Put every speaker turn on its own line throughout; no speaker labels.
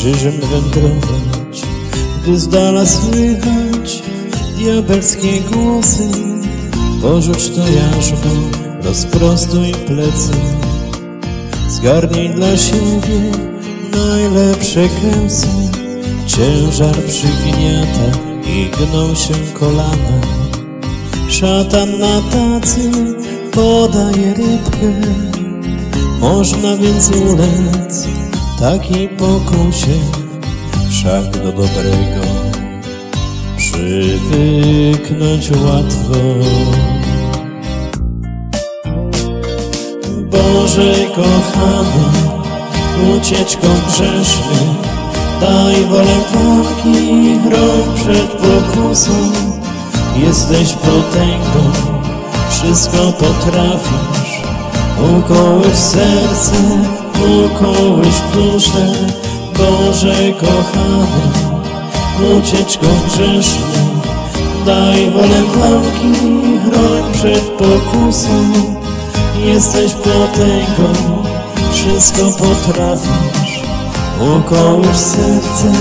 krzyżem wędrować, gdy z dala słychać diabelskie głosy. Porzuć to jarzmo, rozprostuj plecy, zgarnij dla siebie najlepsze kęsy. Ciężar przygniata i gną się kolana, szatan na tacy podaje rybkę. Można więc ulec takiej pokusie, wszak do dobrego przywyknąć łatwo. Boże kochany, ucieczką grzesznych, daj wolę walki, chron przed pokusą. Jesteś potęgą, wszystko potrafisz, ukołysz serce, ukołysz duszę, Boże kochany, ucieczką grzeszną. Daj wolę walki, chroń przed pokusą. Jesteś potęgą, wszystko potrafisz, ukołysz serce,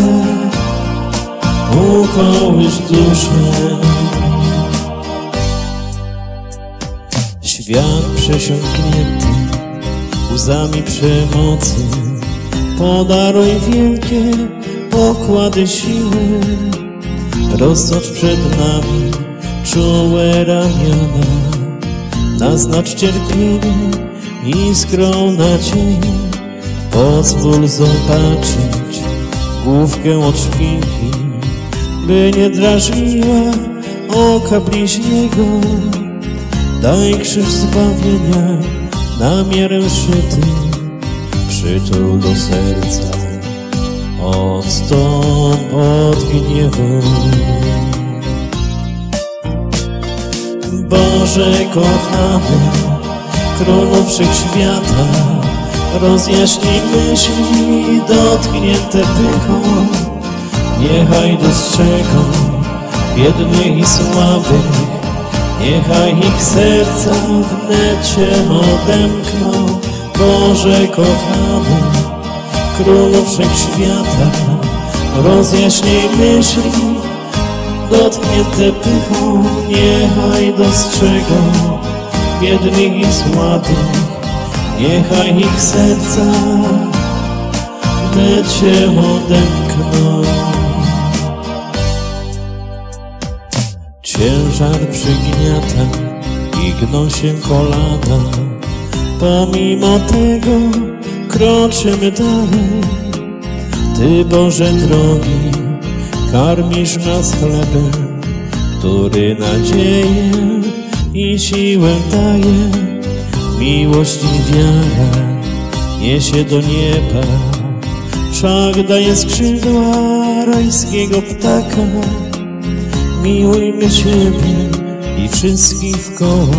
ukołysz duszę. Świat przesiąknięty łzami przemocy. Podaruj wielkie pokłady siły. Roztocz przed nami czułe ramiona. Naznacz cierpienie iskrą nadziei. Pozwól zobaczyć główkę od szpilki By nie drażniła oka bliźniego Daj krzyż zbawienia na miarę szyty, przytul do serca, odstąp od gniewu. Boże kochany, Królu Wszechświata, rozjaśnij myśli dotknięte pychą, niechaj dostrzegą biednych i słabych, Niechaj ich serca w necie odemkną, Boże kochany, Królu Wszechświata, rozjaśnij myśli, dotknięte pychą, niechaj dostrzegą biednych i słabych, niechaj ich serca w necie odemkną. Ciężar przygniata i gną się kolana. Pomimo tego kroczymy dalej. Ty Boże drogi karmisz nas chlebem Który nadzieję i siłę daje. Miłość i wiara niesie do nieba. Wszak daje skrzydła rajskiego ptaka Miłujmy siebie i wszystkich koło.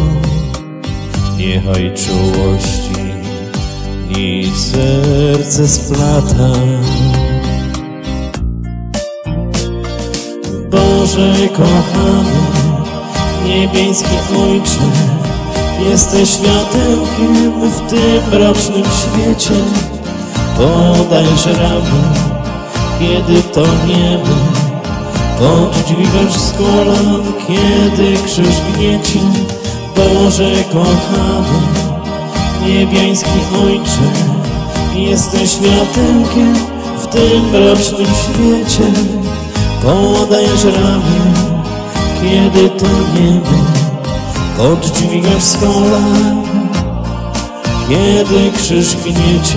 Niechaj czułości nic serce splata. Boże kochany, niebieski Ojcze Jesteś światełkiem w tym mrocznym świecie. Podajesz ramię, kiedy to niemy Podźwigasz z kolan, kiedy krzyż gniecie, Boże kochany, niebiański Ojcze, jesteś światełkiem w tym mrocznym świecie. Podajesz ramię, kiedy to niebo, podźwigasz z kolan, kiedy krzyż gniecie.